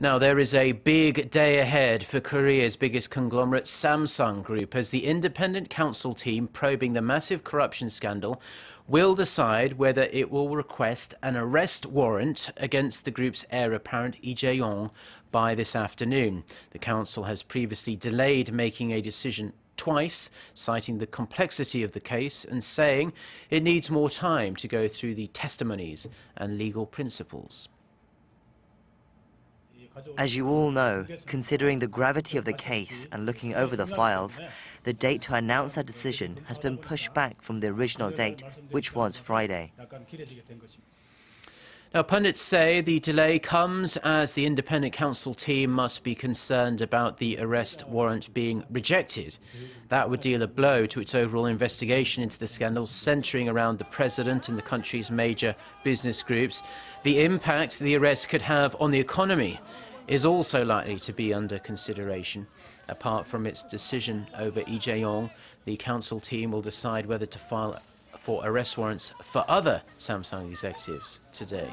Now, there is a big day ahead for Korea's biggest conglomerate, Samsung Group, as the independent counsel team probing the massive corruption scandal will decide whether it will request an arrest warrant against the group's heir apparent, Lee Jae-yong, by this afternoon. The counsel has previously delayed making a decision twice, citing the complexity of the case and saying it needs more time to go through the testimonies and legal principles. As you all know, considering the gravity of the case and looking over the files, the date to announce a decision has been pushed back from the original date, which was Friday. Now, pundits say the delay comes as the independent counsel team must be concerned about the arrest warrant being rejected. That would deal a blow to its overall investigation into the scandal centering around the president and the country's major business groups. The impact the arrest could have on the economy is also likely to be under consideration. Apart from its decision over Lee Jae-yong, the counsel team will decide whether to file for arrest warrants for other Samsung executives today.